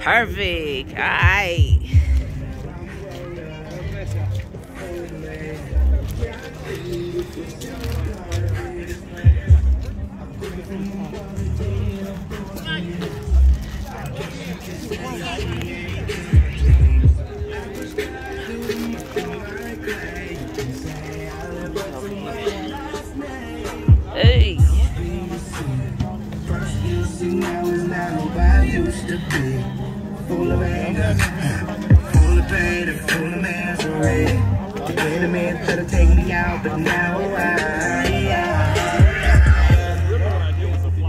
Perfect. All right. Full of anger, full of pain, and full of misery. The enemy tried to take me out, but now I,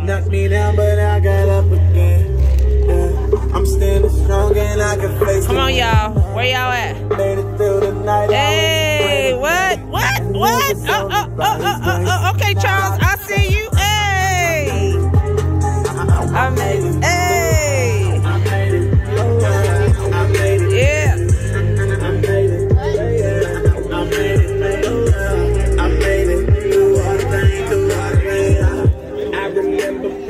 knocked me down, but I got up again. Yeah. I'm standing strong and I can face Come on, y'all. Where y'all at? Made it through the night. Hey, what? What? What? Oh, oh, oh, oh.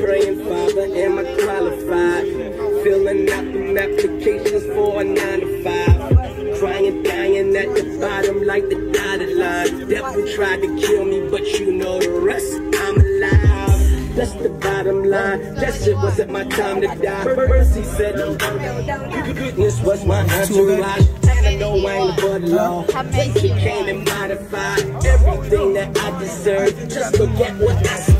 Praying, Father, am I qualified? Filling out them applications for a nine to five. Crying, dying at the bottom like the dotted line. Devil tried to kill me, but you know the rest. I'm alive. That's the bottom line. That shit wasn't my time to die. Mercy said. Goodness was my entourage. I know I ain't above law. She came and modified everything that I deserve. Just look at what I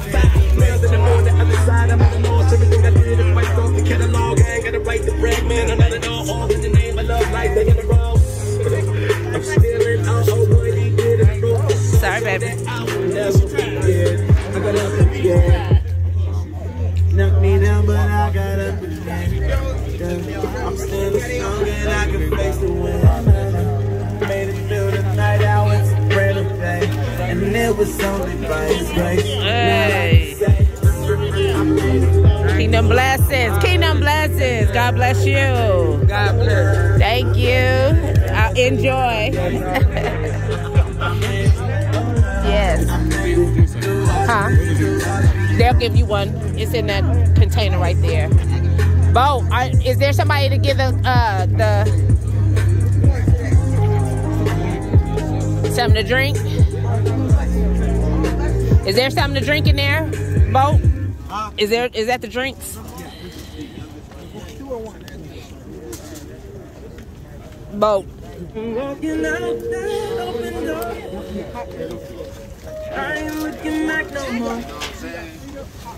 than the the other side, I'm in the lost. Everything I did is right off the catalog. I ain't got to write the brag, man. I'm not at all. All in the name of love, life, they in the wrong. I'm still in all what he did and broke Sorry, baby. I will never forget. I got up again. Knocked me down, but I got up again. I'm still strong and I can face the wind. Made it through the night, I went to pray. And it was only by his grace. Hey. Kingdom blessings. Kingdom blessings. God bless you. God bless. Thank you. Uh, enjoy. yes. Huh? They'll give you one. It's in that container right there. Bo, are, is there somebody to give the uh, the something to drink? Is there something to drink in there, Bo? Is there is that the drinks? Bo. Walking out that open door. I ain't looking back no more.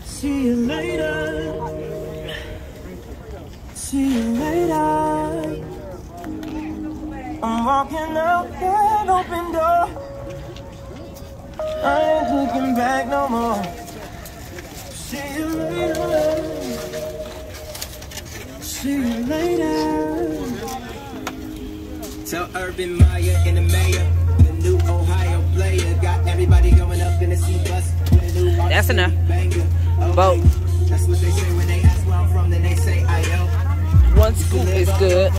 See you later. See you later. I'm walking out that open door. I ain't looking back no more. See you later. Tell Urban Meyer and the mayor, the new Ohio player, got everybody going up in the C bus with a new That's enough. banger. Okay. Vote. That's what they say when they ask where I'm from, then they say I am. One scoop is good.